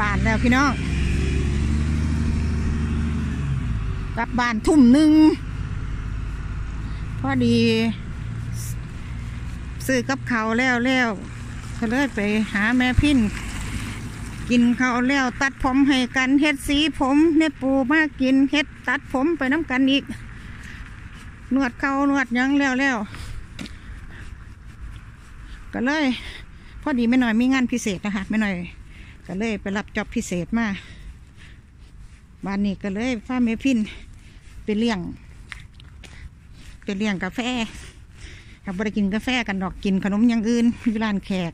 บ้านแล้วพี่น้อง กลับบ้านทุ่มหนึ่งพอดี ซื้อกับเขาวแล้วแล้วก็เลยไปหาแม่พินกินเขาวแล้วตัดผมให้กันเฮ็ดสีผมเน็ปูมากินเฮ็ดตัดผมไปน้ำกันอีก นวดเขานวดยังแล้วแล้วก็เลย พอดีไม่หน่อยมีงานพิเศษนะคะไม่หน่อย ก็เลยไปรับจอบพิเศษมาบ้านนี้ก็เลยพาเมพินไปเลี้ยงไปเลี้ยงกาแฟถ้าบ่ได้กินกาแฟกันดอกกินขนมอย่างอื่นอยู่ร้านแขก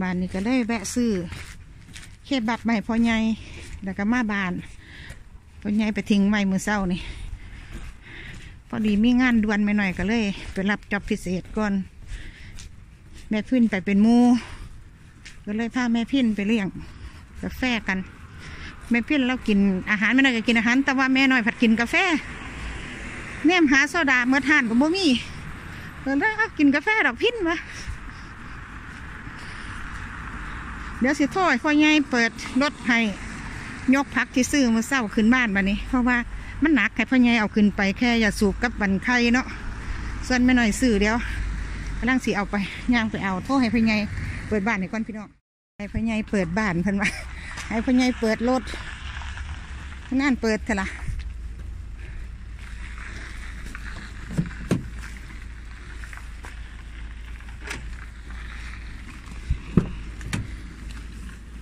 บ้านนี้ก็เลยแวะซื้อเคบับใหม่พอใหญ่แล้วก็มาบานพอใหญ่ไปทิ้งไว้มือเศร้านี่พอดีมีงานด่วนไม่หน่อยก็เลย ไปรับจอบพิเศษก่อนแม่พินไปเป็นมู ก็เลยพาแม่พินไปเลี้ยงกาแฟกัน แม่พินเรากินอาหารไม่น้อยก็กินอาหาร แต่ว่าแม่น้อยผัดกินกาแฟแนมหาโซดาเมื่อทานกับบ่มีก็เลยเอากินกาแฟดอกพินวะเดี๋ยวสิโทษพ่อใหญ่เปิดรถให้ยกพักที่ซื้อมาเศร้าขึ้นบ้านบัดนี้ เพราะว่ามันหนักให้พ่อใหญ่เอาขึ้นไปแค่อย่าสูบกับบันไข่เนาะส่วนแม่น้อยซื้อเดี๋ยวกำลังสิเอาไปย่างไปเอาโทษให้พ่อใหญ่เปิดบ้านให้ก่อนพี่น้อง ให้พ่อใหญ่เปิดบ้านเพิ่นว่าให้พ่อใหญ่เปิดรถนั่นเปิดเถอะล่ะ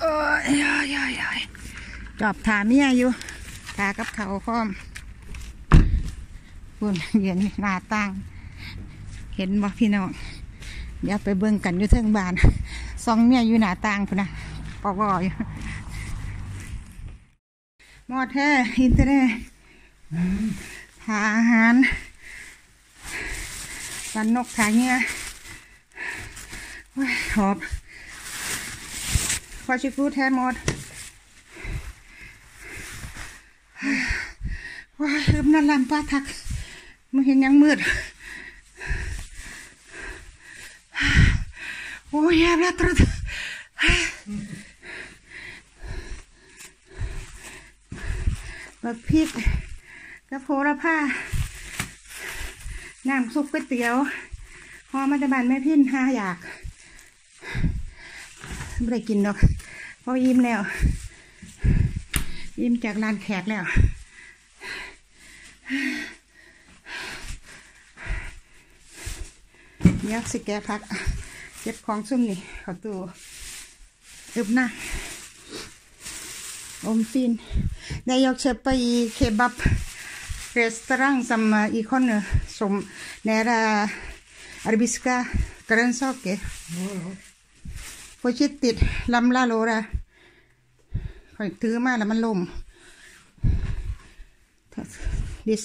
โอ้ยยยยยจอบถาเมียอยู่ถากับเขาวพร้อมบุญเย็นหน้าตั้งเห็นบ่พี่น้องเดี๋ยวไปเบิ่งกันอยู่เทิงบ้าน ซองเมียอยู่หน้าต่างพุ่นนะปอกอยู่หมอดแท้อินเตอร์เน็ตหาอาหารปันนกขาเงี้ยโอ้ยหอบพอชิฟูแท้หมดว้ายลืมนั่นลำป้าทักมึงเห็นยังมืด โอ้ยแย่แล้วตรดบักพริกกระโพระผ้าน้ำซุปก๋วยเตี๋ยวหอมาจากบ้านแม่พินห้าอยากไม่ได้กินดอกเพราะยิ้มแล้วยิ้มจากร้านแขกแล้วเดี๋ยวสิแกพัก เก็บของซุ่มนี่เขอตู้อึบหน้าอมฟินได้ยกเชฟไปเคบับรีสตอรังซัมอีคอนสมเนราอาร์บิสกาเกรนซอกเกพอชิดติดลำลาโลระคอยถือมาแล้วมันล่มดิส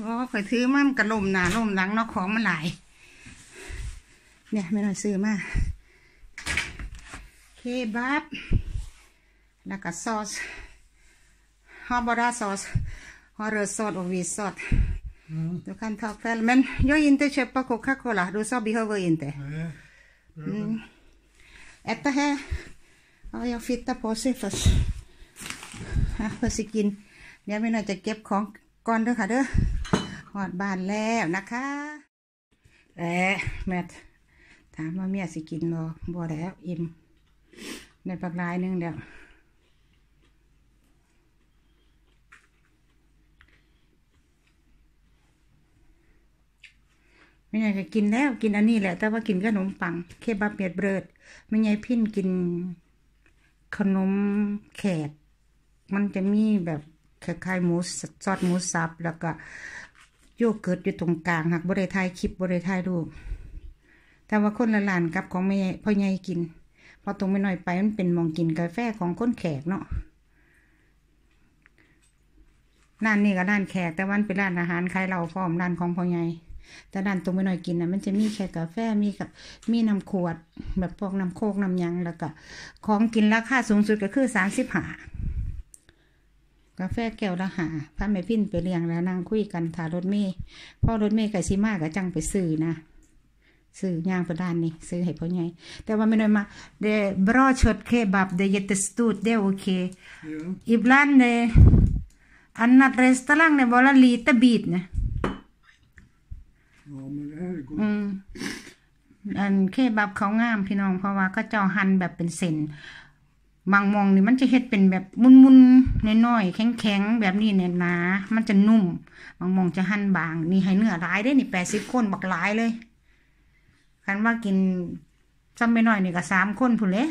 กาฮันฟิชโอ้ข่อยถือมันกระลมหนาลมหลังเนอกของมันหลาย เนี่ยไม่น่อยซื้อมาเคบับแล้วก็ซอสฮอบบอราซอสฮอเรอซอสโอวีซอสดูคันทอกแฟล men jag inte köpa Coca-Cola du sa behöver inte mm. äta här ja jag fittar på sig först ฮะเพื่อสิกินเดี๋ยวไม่น่าจะเก็บของก่อนเด้อค่ะเด้อ หอดบ้านแล้วนะคะเอ๊ะแม่ถามว่าเมียสิกินบ่บ่แล้ว อิ่มในปากลายนึงเดี๋ยวไม่ใช่จะกินแล้วกินอันนี้แหละ แต่ว่ากินขนมปัง เคบับเมียดเบิดไม่ใช่พิ้นกินขนมแขก มันจะมีแบบคล้ายๆหมูซอสหมูสับแล้วก็ โยเกิร์ตอยู่ตรงกลางหักบริไทยคลิปบริไทยรูปแต่ว่าคนละลานกับของแม่พ่อใหญ่กิน พอตรงไปหน่อยไปมันเป็นมองกินกาแฟของคนแขกเนาะร้านนี้ก็ร้านแขกแต่วันเป็นร้านอาหารขายเหล้าพร้อมร้านของพ่อใหญ่แต่ร้านตรงไปหน่อยกินนะมันจะมีแค่กาแฟมีกับมีน้ำขวด แบบพวกน้ำโคกน้ำยังแล้วก็ ของกินราคาสูงสุดก็คือสามสิบห้า กาแฟแก้วละหาพระแม่พินไปเลี้ยงแล้วนั่งคุยกันถ่ารถเมย์พ่อรถเมย์กับซิมากับจังไปซื้อนะซื้อย่าง på ด้านนี้ซื้อให้พ่อใหญ่แต่ว่าไม่น้อยมา det är bra köttkebab det är jättestort det är okej Ja. ibland det annat restaurang det är bara lite bit ne ja, men det här är gott. อืมอันเคบับเขางามพี่น้องเพราะว่าก็เจ้าหั่นแบบเป็นเส้น บางมองนี่มันจะเฮ็ดเป็นแบบมุนๆน้อยๆแข็งๆแบบนี้เนี่ยนามันจะนุ่ม บางมองจะหั่นบาง นี่ให้เนื้อหลายได้นี่แปดสิบคนบักหลายเลยคันว่ากินซ้ำไปหน่อยนี่ก็สามคนผู้นเลย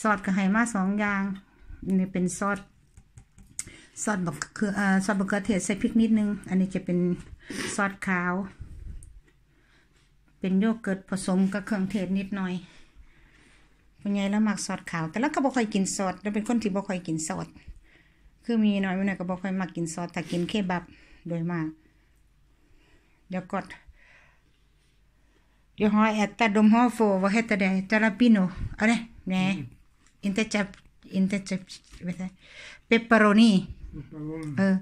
ซอสก็ให้มาสองอย่างนี่เป็นซอสซอสบักคืออ่าซอสบักเขือเทศใส่พริกนิดนึง อันนี้จะเป็นซอสขาว เป็นโยเกิร์ตผสมกับเครื่องเทศนิดหน่อย เป็นไงแล้วมักซอสขาว แต่แล้วก็บ่ค่อยกินซอสแล้วเป็นคนที่บ่ค่อยกินซอสคือมีน้อยไม่น้อยก็บ่ค่อยมักกินซอสแต่กินเคบับโดยมาก เดี๋ยวกด Jag har ätit, de har få, vad heter det, jalapeno, eller? Nej, inte chap, inte chap, vet du, pepperoni. Pepperoni. เออ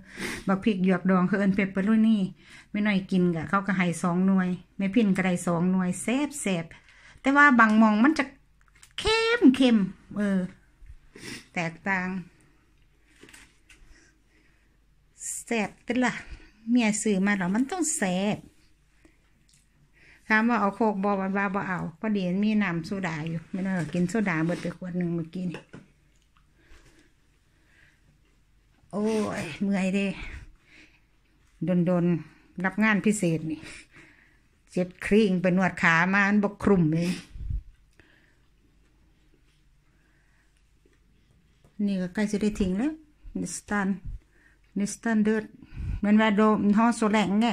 บักพริกหยวกดองเขาเอินเปปเปอโรนี่ไม่น้อยกินกะเขาก็ให้สองหน่วยแม่พินก็ได้สองหน่วยแซ่บแซ่บแต่ว่าบางหมองมันจะ เข้มเข้มเออ แตกต่างแซ่บติละเมียซื้อมาแล้วมันต้องแซ่บถามว่าเอาโคกบอว่าบ่าบ่เอาพอดีมีน้ำโซดาอยู่ไม่น้อก็กินโซดาเบิดไปขวดหนึ่งเมื่อกี้นี่โอ้ยเมื่อยเด้โดนโดนๆรับงานพิเศษนี่ เจ็บครีงไปนวดขามาอันบกครุมเลย นี่ก็ใกล้จะได้ทิ้งแล้วนิสตันนิสตันเดิดแมันว่าโดมห่อโซแหลงไง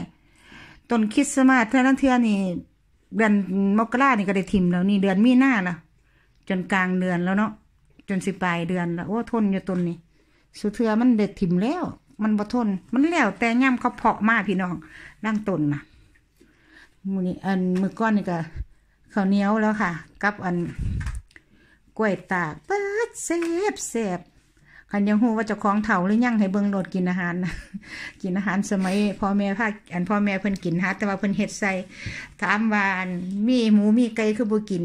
ต้นคริสต์มาสเท่านั้นเทื่อนี่เดือนมกรานี่ก็ได้ทิมแล้วนี่เดือนมีหน้าละจนกลางเดือนแล้วเนาะจนสิปลายเดือนแล้วโอ้ทนอยู่ต้นนี่สุเทือมันเด็ดถิ่มแล้ว มันบ่ทน มันแล้วแต่ย่ำเขาเพาะมากพี่น้องนั่งต้นนะมือนี้อันมือก้อนนี่ก็ข้าวเหนียวแล้วค่ะ กับอัน ล้วยตากเปิดเสบเสบคันยังหูว่าเจะคล้าของเถาหรือยังให้เบิ่งโดดกินอาหารนะกินอาหารสมัยพ่อแม่พาอันพ่อแม่เพิ่นกินฮะแต่ว่าเพิ่นเฮ็ดใส่ถามว่าอันมีหมูมีไก่คือบ่กิน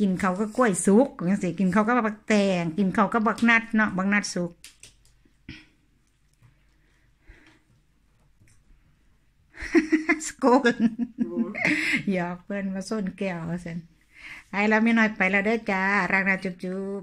กินเขาก็กล้วยสุกจังซี่กินเขาก็บักแตงกินเขาก็บักนัดเนาะบักนัดสุกสโกนหยอกเพิ่นมาส้นแก้วว่าซั่น ไอ้แล้วไม่น้อยไปแล้วเด้อจ้ารักนะจุ๊บ